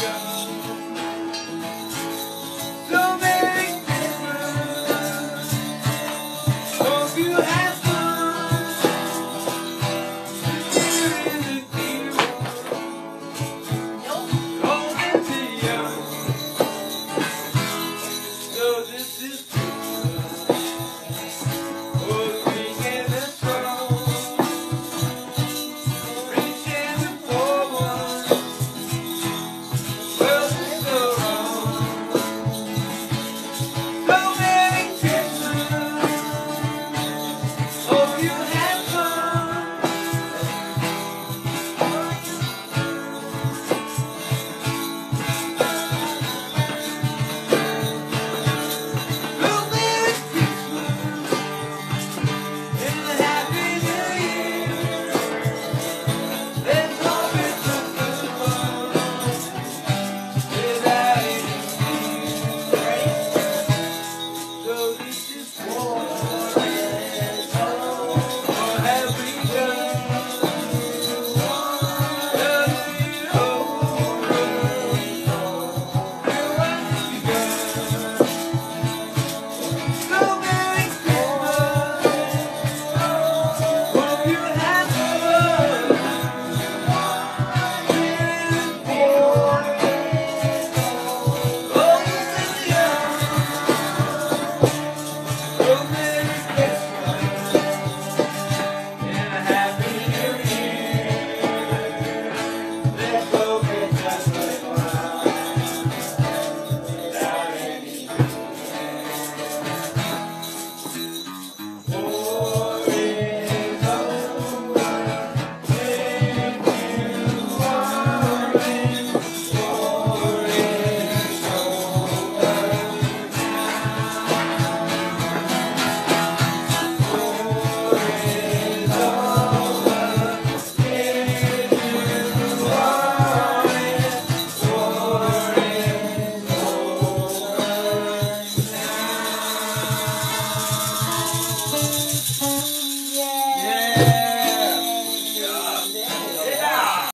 Yeah.